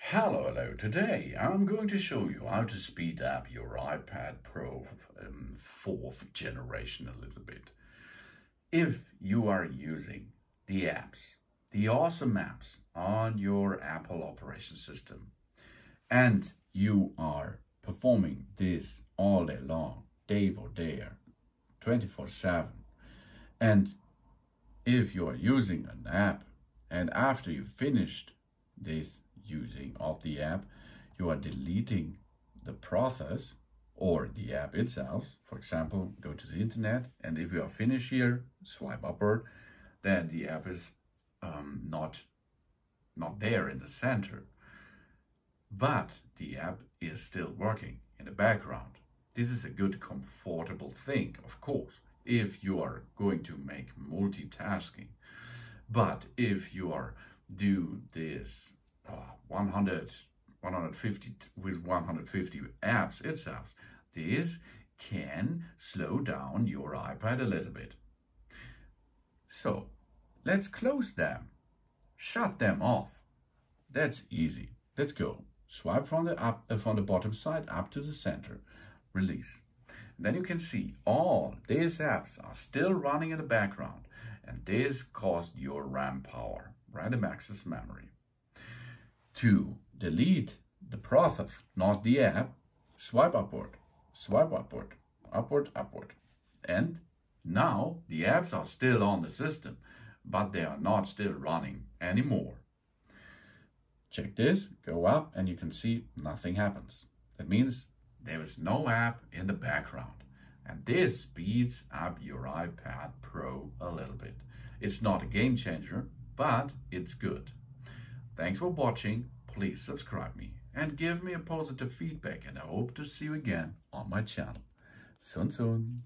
Hello, hello. Today I'm going to show you how to speed up your iPad Pro um, fourth generation a little bit. If you are using the apps, the awesome apps on your Apple operation system, and you are performing this all day long, day for day, 24 7, and if you are using an app and after you finished this using of the app, you are deleting the process or the app itself. For example, go to the internet, and if you are finished here, swipe upward, then the app is um, not not there in the center. But the app is still working in the background. This is a good comfortable thing, of course, if you are going to make multitasking. But if you are do this uh, 100, 150 with 150 apps itself, this can slow down your iPad a little bit. So let's close them, shut them off. That's easy. Let's go. Swipe from the up uh, from the bottom side up to the center. Release. then you can see all these apps are still running in the background and this cost your RAM power, random access memory. To delete the process, not the app, swipe upward, swipe upward, upward, upward. And now the apps are still on the system, but they are not still running anymore. Check this, go up, and you can see nothing happens. That means there is no app in the background. And this speeds up your iPad Pro a little bit. It's not a game changer, but it's good. Thanks for watching. Please subscribe me and give me a positive feedback and I hope to see you again on my channel. Soon soon.